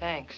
Thanks.